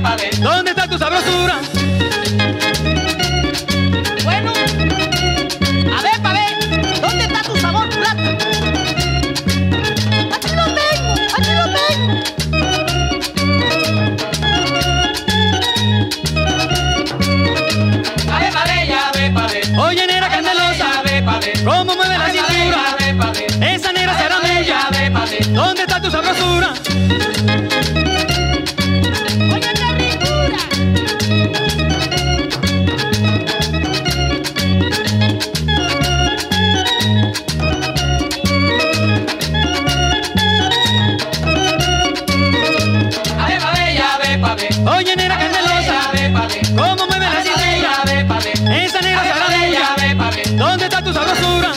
¿Dónde está tu sabrosura? Bueno, a ver, pa' ver, ¿dónde está tu sabor plato? Aquí lo tengo, aquí lo tengo. A ver, pa' ver, ya ve, pa' ver. Oye, nera a candelosa, ve, pa' ver. ¿Cómo mueve la cintura? Esa nera será bella. ¿Dónde está tu sabrosura? Oye, negra candelosa, ¿cómo mueve la cintura? Esa negra zaradilla, ¿dónde está tu sabrosura?